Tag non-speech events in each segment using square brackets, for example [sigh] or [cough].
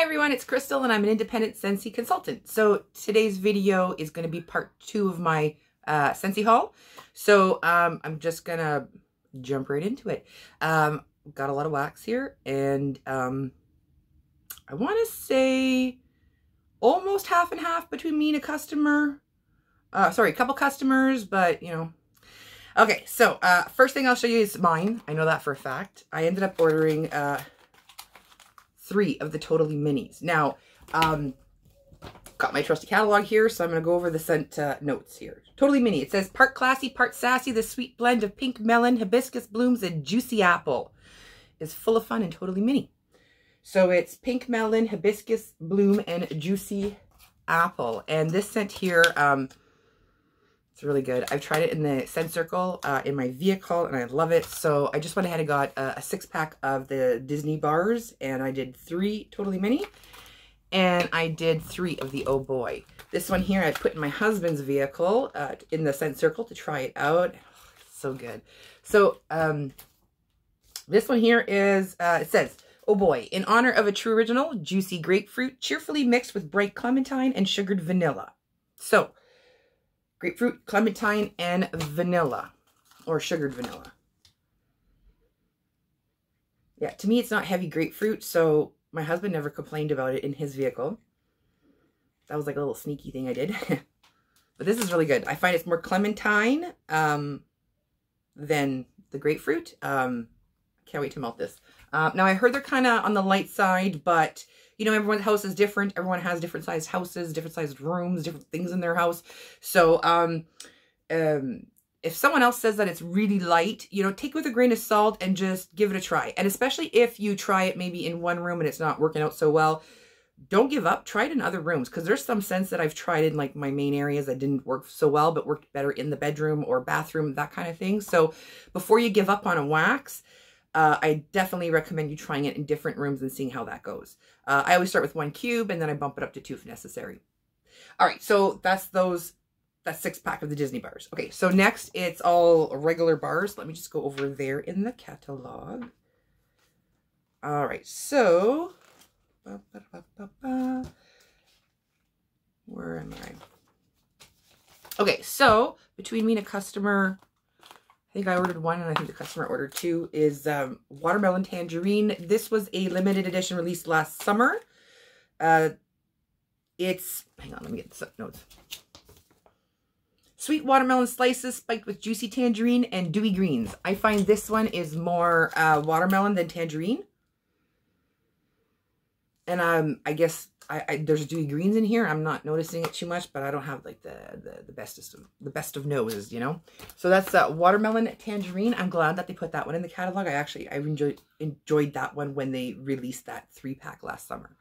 Hi everyone, it's Krystal and I'm an independent Scentsy consultant. So today's video is going to be part two of my uh, Scentsy haul. So um, I'm just going to jump right into it. Um, got a lot of wax here and um, I want to say almost half and half between me and a customer. Uh, sorry, a couple customers, but you know. Okay, so uh, first thing I'll show you is mine. I know that for a fact. I ended up ordering uh, three of the Totally Minis. Now, um, got my trusty catalog here, so I'm going to go over the scent uh, notes here. Totally Mini. It says, part classy, part sassy, the sweet blend of pink melon, hibiscus blooms, and juicy apple is full of fun and totally mini. So it's pink melon, hibiscus bloom, and juicy apple. And this scent here, um, it's really good. I've tried it in the scent circle uh, in my vehicle and I love it. So I just went ahead and got a, a six pack of the Disney bars and I did three totally mini and I did three of the Oh Boy. This one here I put in my husband's vehicle uh, in the scent circle to try it out. [sighs] so good. So um, this one here is, uh, it says, Oh boy, in honor of a true original, juicy grapefruit, cheerfully mixed with bright clementine and sugared vanilla. So grapefruit, clementine, and vanilla, or sugared vanilla. Yeah, to me, it's not heavy grapefruit, so my husband never complained about it in his vehicle. That was like a little sneaky thing I did. [laughs] but this is really good. I find it's more clementine um, than the grapefruit. Um, can't wait to melt this. Uh, now, I heard they're kind of on the light side, but you know, everyone's house is different. Everyone has different sized houses, different sized rooms, different things in their house. So, um, um, if someone else says that it's really light, you know, take it with a grain of salt and just give it a try. And especially if you try it maybe in one room and it's not working out so well, don't give up. Try it in other rooms because there's some scents that I've tried in like my main areas that didn't work so well, but worked better in the bedroom or bathroom, that kind of thing. So before you give up on a wax, uh, I definitely recommend you trying it in different rooms and seeing how that goes. Uh, I always start with one cube and then I bump it up to two if necessary. All right, so that's those, that six pack of the Disney bars. Okay, so next it's all regular bars. Let me just go over there in the catalog. All right, so, ba, ba, ba, where am I? Okay, so between me and a customer, I think I ordered one and I think the customer ordered two, is um, Watermelon Tangerine. This was a limited edition released last summer. Uh, it's, hang on, let me get the notes. Sweet watermelon slices spiked with juicy tangerine and dewy greens. I find this one is more uh, watermelon than tangerine. And um, I guess I, I, there's dewy greens in here. I'm not noticing it too much, but I don't have like the the, the bestest of the best of noses, you know. So that's uh, watermelon tangerine. I'm glad that they put that one in the catalog. I actually I enjoyed enjoyed that one when they released that three pack last summer.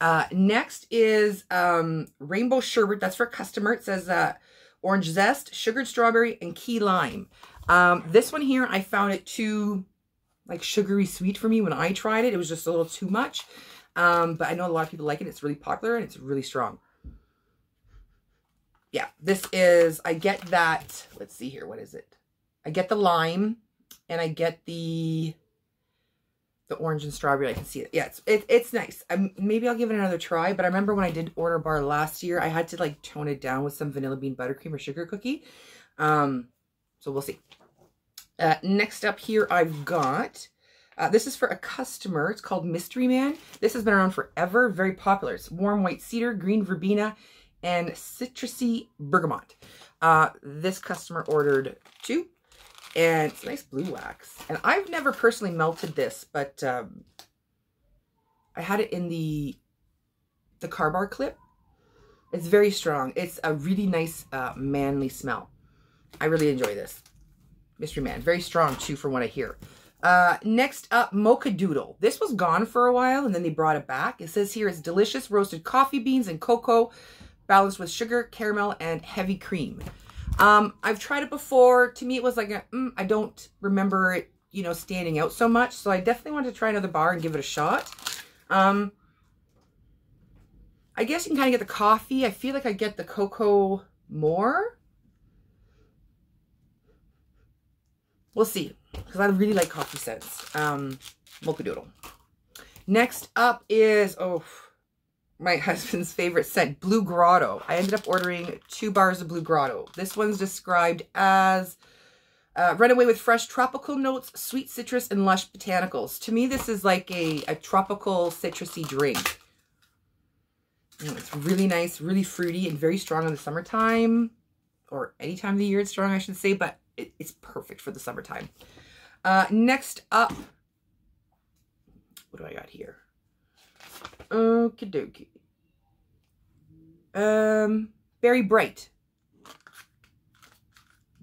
Uh, next is um, rainbow sherbet. That's for customer. It says uh, orange zest, sugared strawberry, and key lime. Um, this one here, I found it too like sugary sweet for me when I tried it. It was just a little too much. Um, but I know a lot of people like it. It's really popular and it's really strong. Yeah, this is, I get that, let's see here, what is it? I get the lime and I get the the orange and strawberry. I can see it. Yeah, it's it, it's nice. I'm, maybe I'll give it another try. But I remember when I did order bar last year, I had to like tone it down with some vanilla bean buttercream or sugar cookie. Um, so we'll see. Uh, next up here, I've got uh, this is for a customer. It's called Mystery Man. This has been around forever. Very popular. It's warm white cedar, green verbena, and citrusy bergamot. Uh, this customer ordered two. And it's nice blue wax. And I've never personally melted this, but um, I had it in the the car bar clip. It's very strong. It's a really nice uh, manly smell. I really enjoy this. Mystery Man. Very strong too from what I hear. Uh, next up, Mocha Doodle. This was gone for a while and then they brought it back. It says here it's delicious roasted coffee beans and cocoa balanced with sugar, caramel, and heavy cream. Um, I've tried it before. To me, it was like, a, mm, I don't remember it, you know, standing out so much. So I definitely want to try another bar and give it a shot. Um, I guess you can kind of get the coffee. I feel like I get the cocoa more. We'll see because I really like coffee scents. Um, Mocha Doodle. Next up is, oh, my [laughs] husband's favorite scent, Blue Grotto. I ended up ordering two bars of Blue Grotto. This one's described as uh, Runaway with fresh tropical notes, sweet citrus, and lush botanicals. To me, this is like a, a tropical citrusy drink. It's really nice, really fruity, and very strong in the summertime. Or any time of the year it's strong, I should say, but it, it's perfect for the summertime. Uh, next up, what do I got here? Okie dokie. Um, Berry Bright.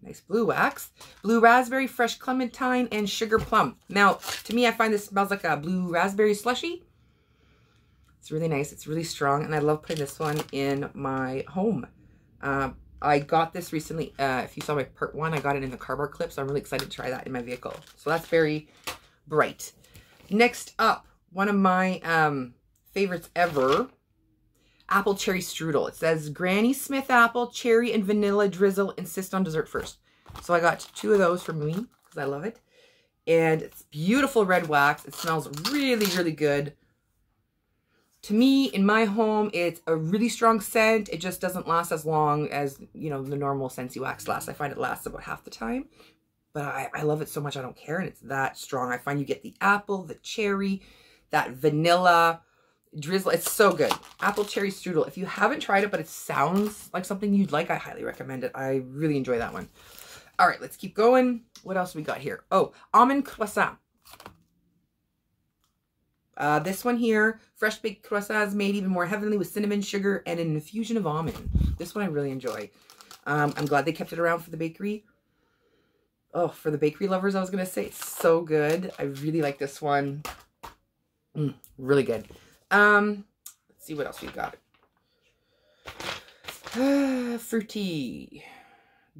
Nice blue wax. Blue raspberry, fresh clementine, and sugar plum. Now, to me, I find this smells like a blue raspberry slushy. It's really nice. It's really strong, and I love putting this one in my home. Uh, I got this recently. Uh, if you saw my part one, I got it in the car bar clip, so I'm really excited to try that in my vehicle. So that's Berry Bright. Next up, one of my um, favorites ever. Apple cherry strudel. It says Granny Smith apple, cherry, and vanilla drizzle. Insist on dessert first. So I got two of those for me because I love it. And it's beautiful red wax. It smells really, really good. To me, in my home, it's a really strong scent. It just doesn't last as long as, you know, the normal Scentsy wax lasts. I find it lasts about half the time. But I, I love it so much I don't care. And it's that strong. I find you get the apple, the cherry, that vanilla, drizzle. It's so good. Apple cherry strudel. If you haven't tried it, but it sounds like something you'd like, I highly recommend it. I really enjoy that one. All right, let's keep going. What else we got here? Oh, almond croissant. Uh, this one here, fresh baked croissants made even more heavenly with cinnamon, sugar, and an infusion of almond. This one I really enjoy. Um, I'm glad they kept it around for the bakery. Oh, for the bakery lovers, I was going to say. It's so good. I really like this one. Mm, really good. Um, let's see what else we got. [sighs] fruity.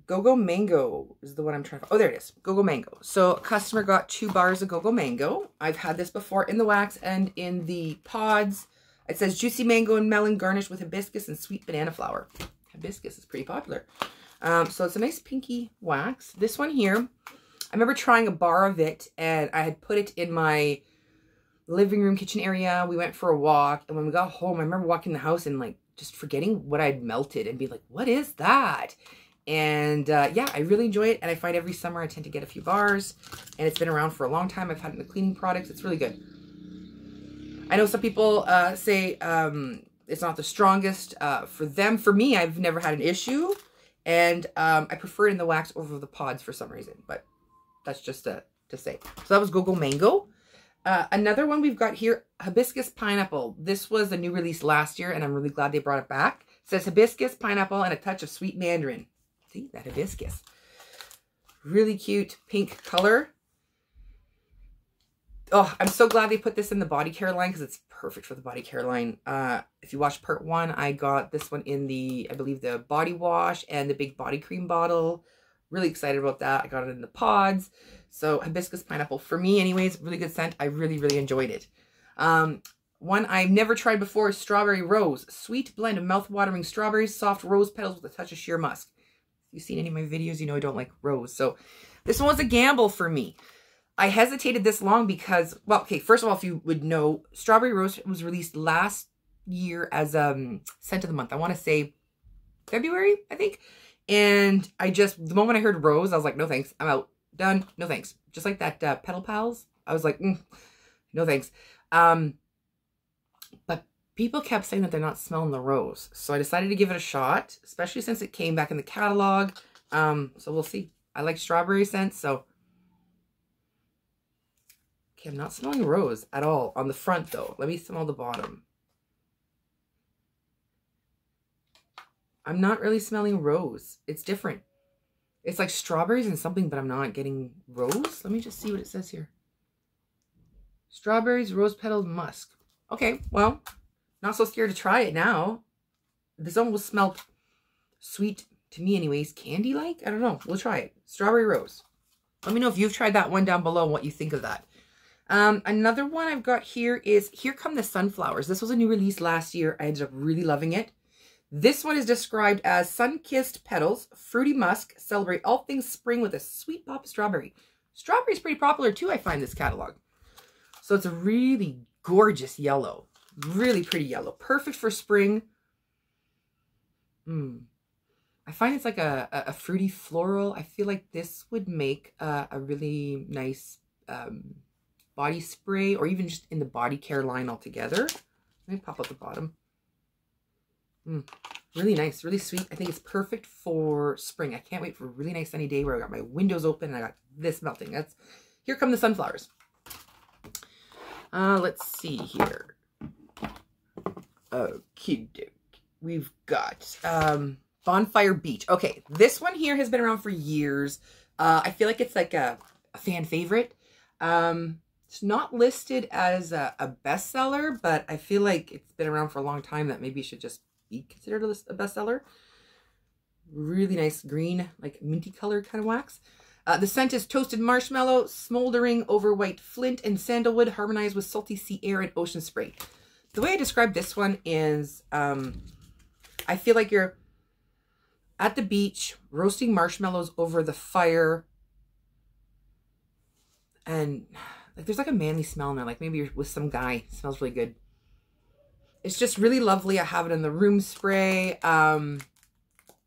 Go-Go Mango is the one I'm trying to... Oh, there it is. Go-Go Mango. So customer got two bars of Go-Go Mango. I've had this before in the wax and in the pods. It says juicy mango and melon garnished with hibiscus and sweet banana flower. Hibiscus is pretty popular. Um, so it's a nice pinky wax. This one here, I remember trying a bar of it and I had put it in my living room, kitchen area. We went for a walk. And when we got home, I remember walking the house and like just forgetting what I'd melted and be like, what is that? And uh, yeah, I really enjoy it. And I find every summer I tend to get a few bars. And it's been around for a long time. I've had it in the cleaning products. It's really good. I know some people uh, say um, it's not the strongest uh, for them. For me, I've never had an issue. And um, I prefer it in the wax over the pods for some reason. But that's just to, to say. So that was Go-Go Mango. Uh, another one we've got here, Hibiscus Pineapple. This was a new release last year, and I'm really glad they brought it back. It says Hibiscus Pineapple and a touch of sweet mandarin. See, that hibiscus. Really cute pink color. Oh, I'm so glad they put this in the body care line because it's perfect for the body care line. Uh, if you watched part one, I got this one in the, I believe, the body wash and the big body cream bottle. Really excited about that. I got it in the pods. So hibiscus pineapple, for me anyways, really good scent. I really, really enjoyed it. Um, one I've never tried before is strawberry rose. Sweet blend of mouth-watering strawberries, soft rose petals with a touch of sheer musk. You've seen any of my videos, you know I don't like rose. So this one was a gamble for me. I hesitated this long because, well, okay, first of all, if you would know, Strawberry Rose was released last year as um scent of the month. I want to say February, I think. And I just, the moment I heard Rose, I was like, no thanks, I'm out. Done. No thanks. Just like that uh, Petal Pals. I was like, mm, no thanks. Um, people kept saying that they're not smelling the rose. So I decided to give it a shot, especially since it came back in the catalog. Um, so we'll see. I like strawberry scents, so. Okay, I'm not smelling rose at all on the front, though. Let me smell the bottom. I'm not really smelling rose. It's different. It's like strawberries and something, but I'm not getting rose. Let me just see what it says here. Strawberries, rose petaled musk. Okay, well, not so scared to try it now. This almost smelled sweet to me anyways. Candy-like? I don't know. We'll try it. Strawberry rose. Let me know if you've tried that one down below and what you think of that. Um, another one I've got here is Here Come the Sunflowers. This was a new release last year. I ended up really loving it. This one is described as sun-kissed petals, fruity musk, celebrate all things spring with a sweet pop of strawberry. Strawberry is pretty popular too, I find, this catalog. So it's a really gorgeous yellow. Really pretty yellow. Perfect for spring. Mm. I find it's like a, a, fruity floral. I feel like this would make a, a really nice um, body spray or even just in the body care line altogether. Let me pop up the bottom. Mm, really nice, really sweet. I think it's perfect for spring. I can't wait for a really nice sunny day where I got my windows open and I got this melting. That's Here come the sunflowers. Uh, let's see here. Okay, we've got um, Bonfire Beach. Okay, this one here has been around for years. Uh, I feel like it's like a, a fan favorite. Um, it's not listed as a, a, bestseller, but I feel like it's been around for a long time that maybe should just be considered a, a bestseller. Really nice green, like minty color kind of wax. Uh, the scent is toasted marshmallow, smoldering over white flint and sandalwood, harmonized with salty sea air and ocean spray. The way I describe this one is, um, I feel like you're at the beach roasting marshmallows over the fire. And like there's like a manly smell in there. Like maybe you're with some guy. It smells really good. It's just really lovely. I have it in the room spray. Um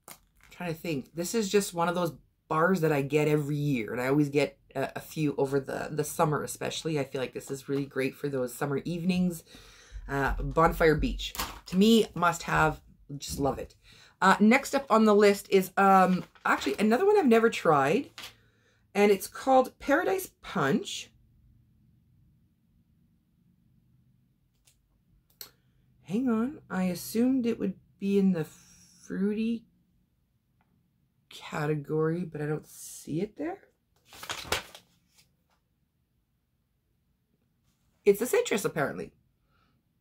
I'm trying to think. This is just one of those bars that i get every year and i always get a, a few over the the summer especially. I feel like this is really great for those summer evenings uh bonfire beach to me must have just love it uh, next up on the list is um, actually another one I've never tried, and it's called Paradise Punch. Hang on, I assumed it would be in the fruity category, but I don't see it there. It's a citrus, apparently.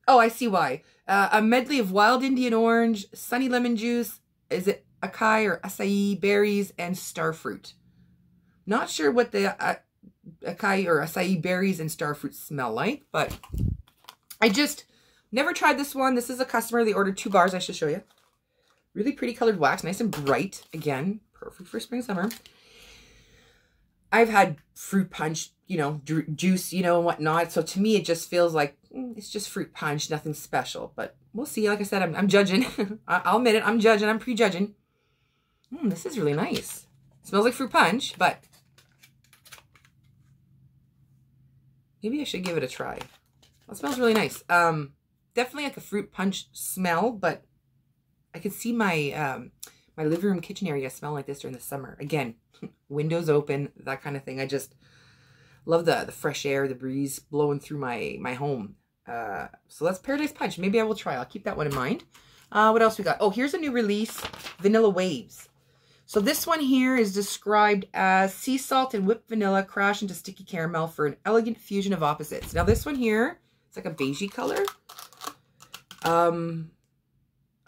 Oh, I see why. Uh, a medley of wild Indian orange, sunny lemon juice, is it acai or acai berries, and starfruit. Not sure what the uh, acai or acai berries and starfruit smell like, but I just never tried this one. This is a customer. They ordered two bars. I should show you. Really pretty colored wax, nice and bright. Again, perfect for spring, summer. I've had fruit punch, you know, juice, you know, and whatnot. So to me, it just feels like Mm, it's just fruit punch, nothing special. But we'll see. Like I said, I'm, I'm judging. [laughs] I'll admit it. I'm judging. I'm prejudging. Mm, this is really nice. It smells like fruit punch, but maybe I should give it a try. It smells really nice. Um, definitely like a fruit punch smell, but I could see my um, my living room kitchen area smell like this during the summer. Again, [laughs] windows open, that kind of thing. I just love the the fresh air, the breeze blowing through my my home. Uh, so that's Paradise Punch. Maybe I will try. I'll keep that one in mind. Uh, what else we got? Oh, here's a new release, Vanilla Waves. So this one here is described as sea salt and whipped vanilla crash into sticky caramel for an elegant fusion of opposites. Now this one here, it's like a beigey color. Um,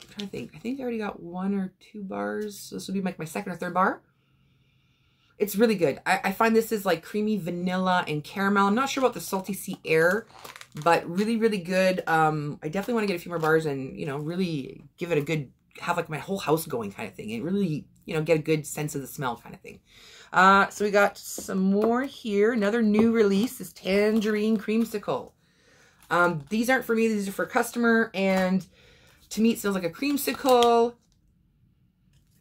I'm trying to think. I think I already got one or two bars. So this would be like my second or third bar. It's really good. I, I find this is like creamy vanilla and caramel. I'm not sure about the salty sea air, but really, really good. Um, I definitely want to get a few more bars and, you know, really give it a good, have like my whole house going kind of thing and really, you know, get a good sense of the smell kind of thing. Uh, so we got some more here. Another new release is Tangerine Creamsicle. Um, these aren't for me. These are for customer. And to me, it smells like a creamsicle.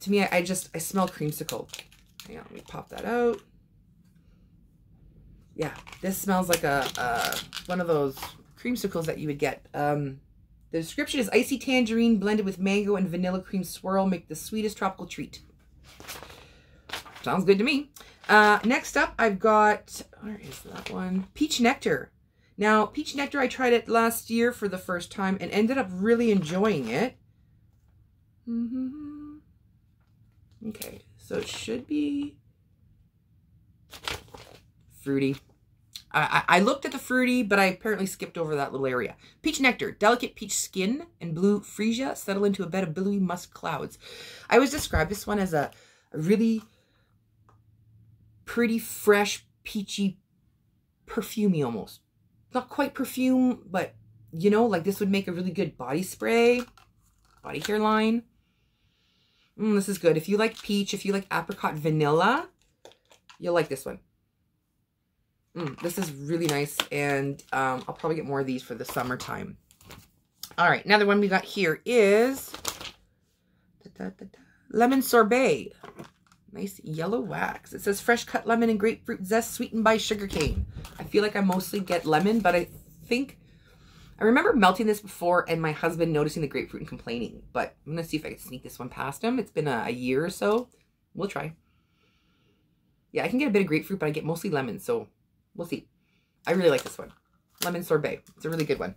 To me, I, I just, I smell creamsicle. Hang on, let me pop that out. Yeah, this smells like a, one of those creamsicles that you would get. Um, the description is icy tangerine blended with mango and vanilla cream swirl make the sweetest tropical treat. Sounds good to me. Uh, next up, I've got, where is that one? Peach Nectar. Now, Peach Nectar, I tried it last year for the first time and ended up really enjoying it. Mm -hmm. Okay, so it should be fruity. I, I, looked at the fruity, but I apparently skipped over that little area. Peach nectar, delicate peach skin and blue freesia settle into a bed of billowy musk clouds. I always describe this one as a, really pretty, fresh, peachy, perfumey almost. Not quite perfume, but you know, like this would make a really good body spray, body care line. Mm, this is good. If you like peach, if you like apricot vanilla, you'll like this one. Mm, this is really nice, and um, I'll probably get more of these for the summertime. All right, another one we got here is da, da, da, lemon sorbet. Nice yellow wax. It says fresh cut lemon and grapefruit zest sweetened by sugarcane. I feel like I mostly get lemon, but I think I remember melting this before and my husband noticing the grapefruit and complaining. But I'm going to see if I can sneak this one past him. It's been a, a year or so. We'll try. Yeah, I can get a bit of grapefruit, but I get mostly lemon, so we'll see. I really like this one. Lemon sorbet. It's a really good one.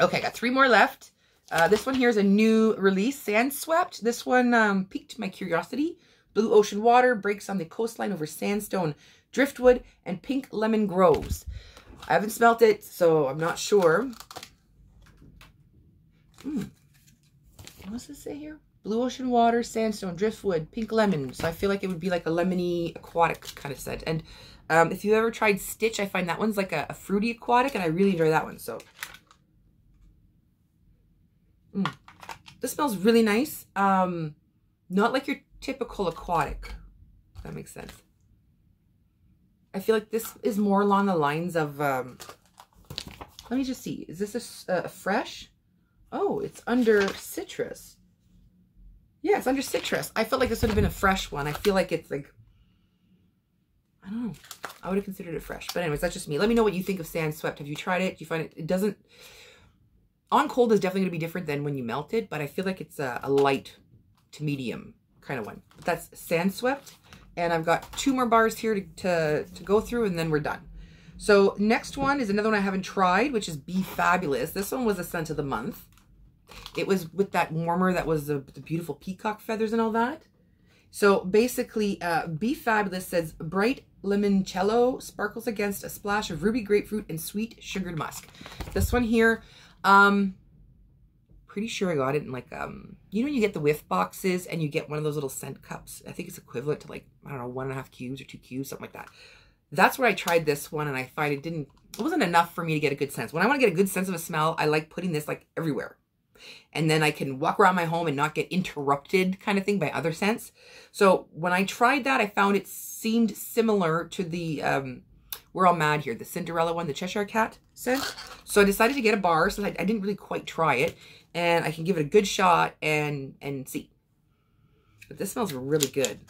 Okay, got three more left. Uh, this one here is a new release, Sand Swept. This one um, piqued my curiosity. Blue ocean water breaks on the coastline over sandstone, driftwood, and pink lemon groves. I haven't smelt it, so I'm not sure. Hmm. What does this say here? Blue ocean water, sandstone, driftwood, pink lemon. So I feel like it would be like a lemony aquatic kind of scent. And um, if you've ever tried Stitch, I find that one's like a, a fruity aquatic, and I really enjoy that one. So mm. this smells really nice. Um, not like your typical aquatic. That makes sense. I feel like this is more along the lines of, um, let me just see. Is this a, a fresh? Oh, it's under citrus. Yeah, it's under citrus. I felt like this would have been a fresh one. I feel like it's like, I don't know. I would have considered it fresh. But anyways, that's just me. Let me know what you think of Sand Swept. Have you tried it? Do you find it, it doesn't, on cold is definitely going to be different than when you melt it, but I feel like it's a, a light to medium kind of one. But that's Sand Swept. And I've got two more bars here to, to, to go through and then we're done. So next one is another one I haven't tried, which is Be Fabulous. This one was a scent of the month. It was with that warmer that was the, the beautiful peacock feathers and all that. So basically, uh, Be Fabulous says bright limoncello sparkles against a splash of ruby grapefruit and sweet sugared musk. This one here, um, pretty sure I got it in like, um, you know, you get the whiff boxes and you get one of those little scent cups. I think it's equivalent to like, I don't know, one and a half cubes or two cubes, something like that. That's where I tried this one and I find it didn't, it wasn't enough for me to get a good sense. When I want to get a good sense of a smell, I like putting this like everywhere. And then I can walk around my home and not get interrupted kind of thing by other scents. So when I tried that, I found it seemed similar to the, um, we're all mad here, the Cinderella one, the Cheshire Cat scent. So I decided to get a bar so I, I didn't really quite try it and I can give it a good shot and, and see. But this smells really good.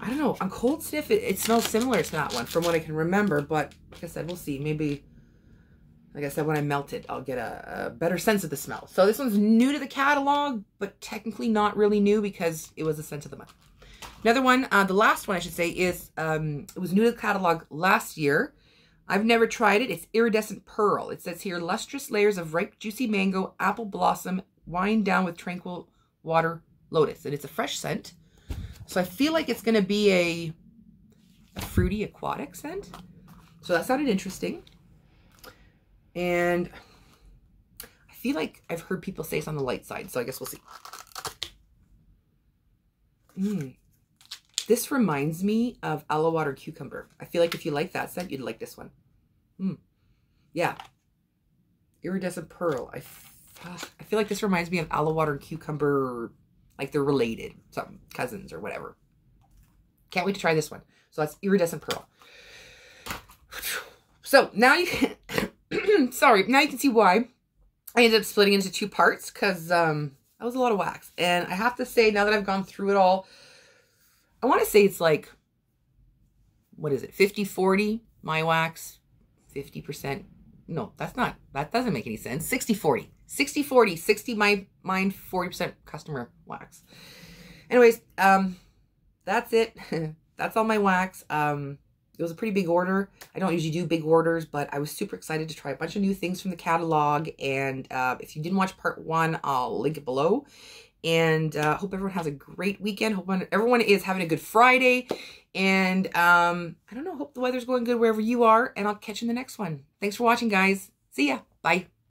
I don't know. On cold sniff, it, it smells similar to that one from what I can remember. But like I said, we'll see. Maybe, like I said, when I melt it, I'll get a, a better sense of the smell. So this one's new to the catalog, but technically not really new because it was a scent of the month. Another one, uh, the last one I should say, is um, it was new to the catalog last year. I've never tried it. It's iridescent pearl. It says here, lustrous layers of ripe, juicy mango, apple blossom, wind down with tranquil water lotus. And it's a fresh scent. So I feel like it's going to be a, a fruity aquatic scent. So that sounded interesting. And I feel like I've heard people say it's on the light side. So I guess we'll see. Mmm. This reminds me of aloe water cucumber. I feel like if you like that scent, you'd like this one. Hmm. Yeah. Iridescent pearl. I, I feel like this reminds me of aloe water and cucumber. Like they're related. Something. Cousins or whatever. Can't wait to try this one. So that's iridescent pearl. So now you can, [coughs] sorry, now you can see why I ended up splitting into two parts because um, that was a lot of wax. And I have to say, now that I've gone through it all, I want to say it's like, what is it, 50-40 my wax, 50%. No, that's not, that doesn't make any sense. 60-40. 60-40, 60 my mine, 40% customer wax. Anyways, um, that's it. [laughs] that's all my wax. Um, it was a pretty big order. I don't usually do big orders, but I was super excited to try a bunch of new things from the catalog. And uh, if you didn't watch part one, I'll link it below. And uh, hope everyone has a great weekend. Hope everyone is having a good Friday. And um, I don't know, hope the weather's going good wherever you are. And I'll catch you in the next one. Thanks for watching, guys. See ya. Bye.